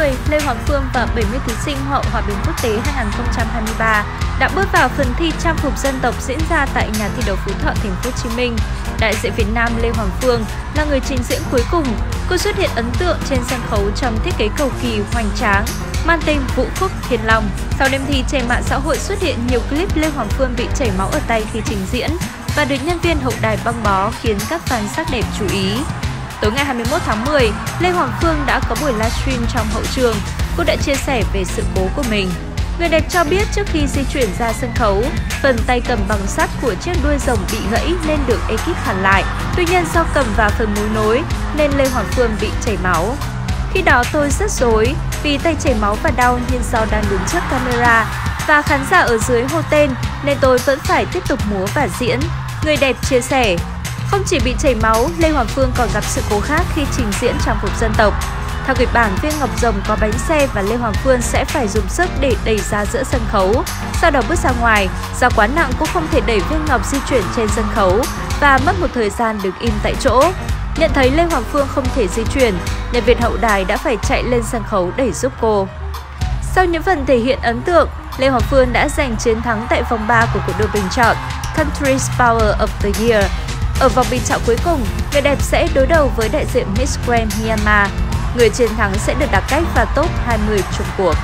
Lê Hoàng Phương và 70 thí sinh Hậu Hòa bình Quốc tế 2023 đã bước vào phần thi trang phục dân tộc diễn ra tại nhà thi đấu Phú Thọ, thành phố Hồ Chí Minh. Đại diện Việt Nam Lê Hoàng Phương là người trình diễn cuối cùng. Cô xuất hiện ấn tượng trên sân khấu trong thiết kế cầu kỳ hoành tráng, mang tên Vũ Khúc Thiên Long. Sau đêm thi trên mạng xã hội xuất hiện nhiều clip Lê Hoàng Phương bị chảy máu ở tay khi trình diễn và được nhân viên hậu đài băng bó khiến các fan sắc đẹp chú ý. Tối ngày 21 tháng 10, Lê Hoàng Phương đã có buổi livestream trong hậu trường. Cô đã chia sẻ về sự cố của mình. Người đẹp cho biết trước khi di chuyển ra sân khấu, phần tay cầm bằng sắt của chiếc đuôi rồng bị gãy nên được ekip hàn lại. Tuy nhiên do cầm vào phần mối nối nên Lê Hoàng Phương bị chảy máu. Khi đó tôi rất rối vì tay chảy máu và đau nhưng do đang đứng trước camera và khán giả ở dưới hô tên nên tôi vẫn phải tiếp tục múa và diễn. Người đẹp chia sẻ, không chỉ bị chảy máu, Lê Hoàng Phương còn gặp sự cố khác khi trình diễn trang phục dân tộc. Theo kịch bản, Viên Ngọc Rồng có bánh xe và Lê Hoàng Phương sẽ phải dùng sức để đẩy ra giữa sân khấu. Sau đó bước ra ngoài, do quá nặng cũng không thể đẩy Viên Ngọc di chuyển trên sân khấu và mất một thời gian đứng im tại chỗ. Nhận thấy Lê Hoàng Phương không thể di chuyển, nhân viên hậu đài đã phải chạy lên sân khấu để giúp cô. Sau những phần thể hiện ấn tượng, Lê Hoàng Phương đã giành chiến thắng tại vòng 3 của cuộc đua bình chọn Country's Power of the Year. Ở vòng bình chọn cuối cùng, người đẹp sẽ đối đầu với đại diện Miss Grand Myanmar. Người chiến thắng sẽ được đặt cách vào top 20 chung cuộc.